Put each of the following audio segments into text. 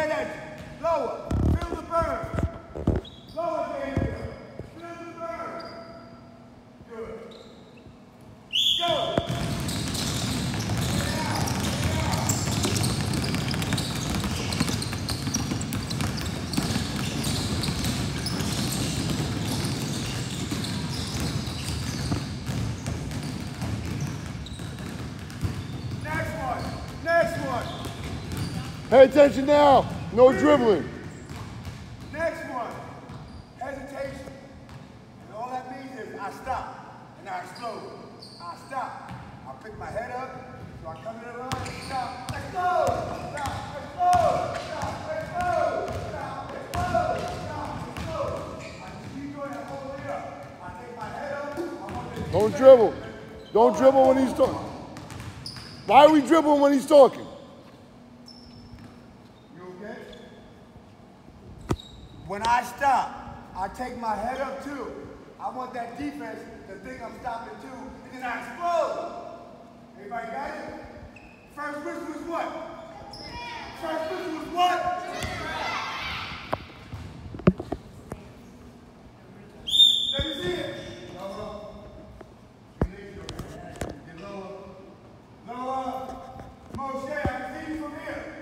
Lower. Feel the burn. Lower, Daniel. Feel the burn. Good. Go. Next one. Next one. Pay attention now. No dribbling. Next one. Hesitation. And all that means is I stop and I explode. I stop. I pick my head up. So I come in the line. Stop. Explode. Stop. Explode. Stop. Explode. Stop. Explode. Stop. Explode. I just keep doing that all way up. I take my head up. I'm up in Don't dribble. Don't dribble when he's talking. Why are we dribbling when he's talking? When I stop, I take my head up too. I want that defense to think I'm stopping too, and then I explode. Everybody got it? First whistle is what? First whistle is what?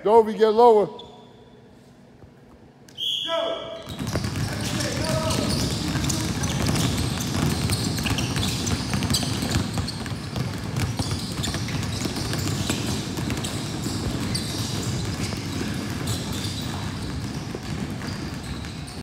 Dovey, get lower.